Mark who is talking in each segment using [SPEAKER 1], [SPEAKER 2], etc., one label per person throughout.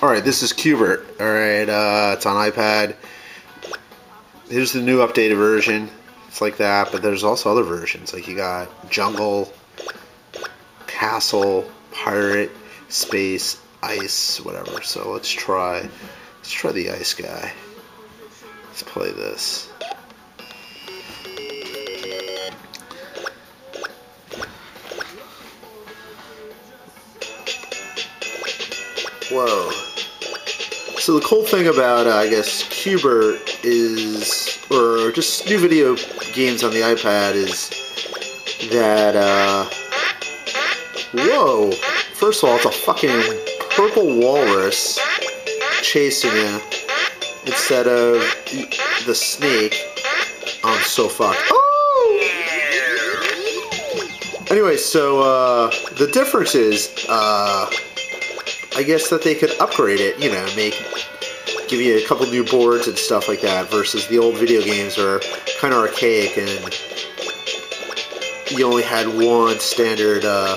[SPEAKER 1] Alright, this is Q*bert. Alright, uh, it's on iPad. Here's the new updated version. It's like that, but there's also other versions. Like you got Jungle, Castle, Pirate, Space, Ice, whatever. So let's try let's try the Ice guy. Let's play this. Whoa. So the cool thing about, uh, I guess, Q*bert is, or just new video games on the iPad is that, uh, whoa. First of all, it's a fucking purple walrus chasing you instead of the snake. I'm so fucked. Oh! Anyway, so, uh, the difference is, uh, I guess that they could upgrade it, you know, make give you a couple new boards and stuff like that versus the old video games are kind of archaic and you only had one standard uh,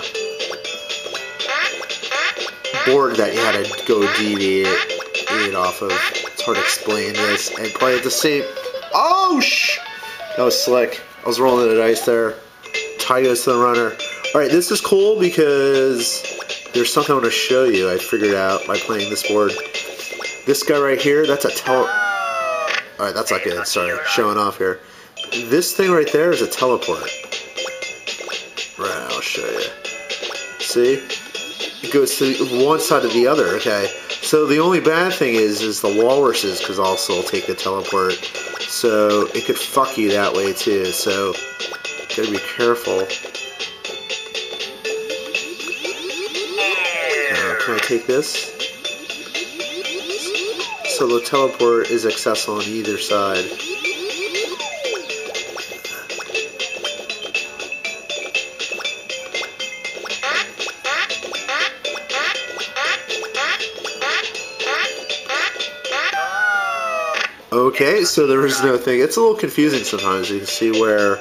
[SPEAKER 1] board that you had to go deviate it off of. It's hard to explain this and play at the same. Oh sh! That was slick. I was rolling the dice there. Tie goes to the runner. All right, this is cool because there's something I want to show you I figured out by playing this board. This guy right here, that's a tele... Alright, that's not good. Sorry, showing off here. This thing right there is a teleport. Right, I'll show you. See? It goes to one side of the other, okay? So the only bad thing is, is the walruses could also take the teleport. So it could fuck you that way too, so gotta be careful. Can I take this? So the teleport is accessible on either side. Okay, so there is no thing. It's a little confusing sometimes. You can see where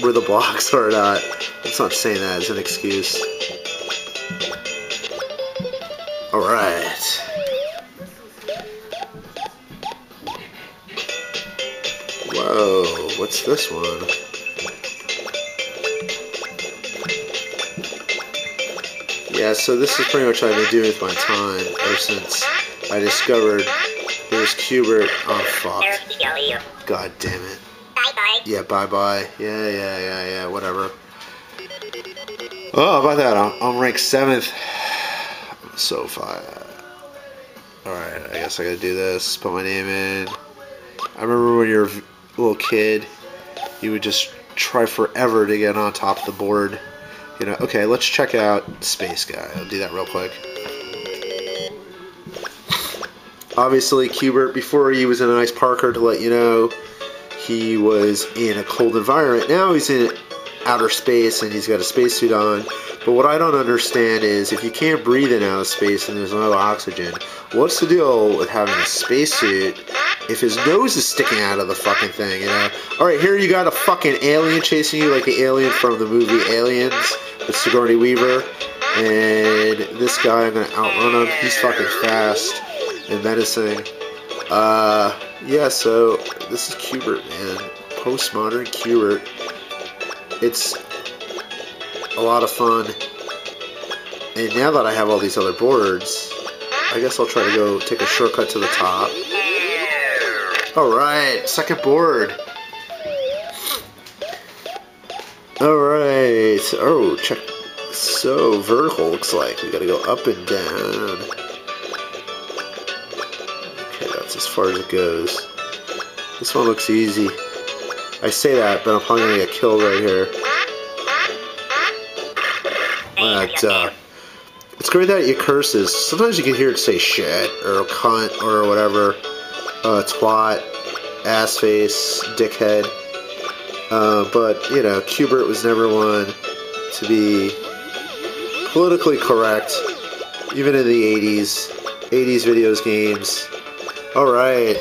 [SPEAKER 1] where the blocks are not. I'm not saying that as an excuse. Alright. Whoa, what's this one? Yeah, so this is pretty much what I've been doing with my time ever since I discovered there's Q*bert. Oh, fuck. God damn it.
[SPEAKER 2] Bye-bye.
[SPEAKER 1] Yeah, bye-bye. Yeah, yeah, yeah, yeah, whatever. Oh, about that? I'm, I'm ranked 7th. So far. Alright, I guess I gotta do this. Put my name in. I remember when you were a little kid, you would just try forever to get on top of the board. You know, okay, let's check out Space Guy. I'll do that real quick. Obviously, Q*bert, before he was in a nice Parker to let you know, he was in a cold environment. Now he's in outer space and he's got a spacesuit on. But what I don't understand is if you can't breathe in outer space and there's no oxygen, what's the deal with having a spacesuit if his nose is sticking out of the fucking thing, you know? Alright, here you got a fucking alien chasing you like the alien from the movie Aliens with Sigourney Weaver. And this guy, I'm gonna outrun him. He's fucking fast and menacing. Uh, yeah, so this is Q*bert, man. Postmodern Q*bert. It's a lot of fun. And now that I have all these other boards, I guess I'll try to go take a shortcut to the top. Alright, second board. Alright, oh, check. So, vertical looks like. We gotta go up and down. Okay, that's as far as it goes. This one looks easy. I say that, but I'm probably gonna get killed right here. But, uh, it's great that it curses. Sometimes you can hear it say shit, or cunt, or whatever. Uh, twat, ass face, dickhead. Uh, but, you know, Q*bert was never one to be politically correct, even in the 80s. 80s videos games. Alright.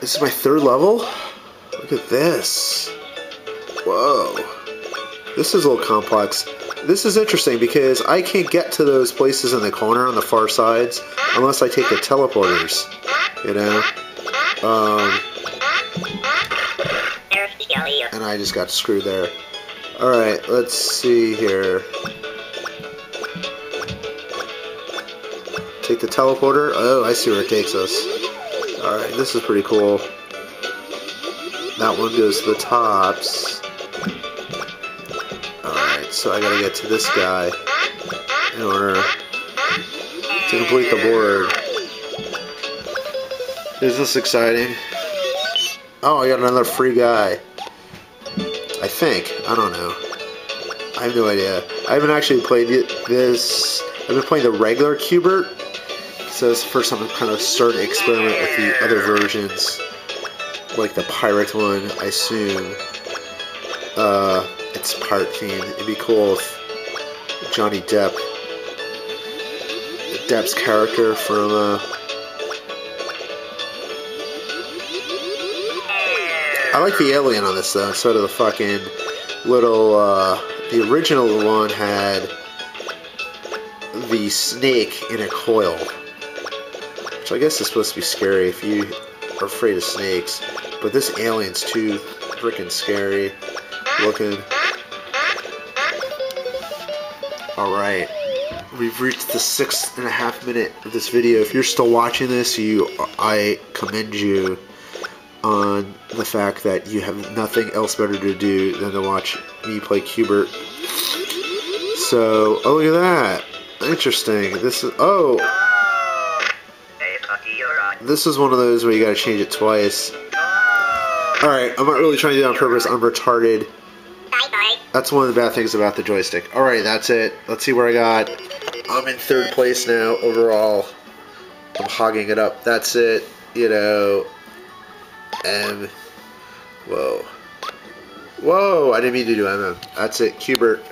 [SPEAKER 1] This is my third level? Look at this. Whoa. This is a little complex. this is interesting because I can't get to those places in the corner on the far sides unless I take the teleporters. You know? Um, and I just got screwed there. Alright, let's see here. Take the teleporter. Oh, I see where it takes us. Alright, this is pretty cool. That one goes to the tops. So I gotta get to this guy in order to complete the board. Is this exciting? Oh, I got another free guy. I think. I don't know. I have no idea. I haven't actually played this. I've been playing the regular Q*bert. So it's the first time I'm kind of starting to experiment with the other versions. Like the pirate one, I assume. Uh, it's pirate themed. It'd be cool if Johnny Depp, Depp's character from uh, I like the alien on this though, instead of the fucking little, uh, the original one had the snake in a coil. Which I guess is supposed to be scary if you are afraid of snakes. But this alien's too freaking scary looking. Alright. We've reached the six and a half minute of this video. If you're still watching this, you I commend you on the fact that you have nothing else better to do than to watch me play Q*bert. So, oh look at that. Interesting. This is, oh. This is one of those where you gotta change it twice. Alright, I'm not really trying to do it on purpose. I'm retarded. That's one of the bad things about the joystick. Alright, that's it. Let's see where I got. I'm in third place now overall. I'm hogging it up. That's it. You know, M. Whoa. Whoa, I didn't mean to do MM. That's it, Q*bert.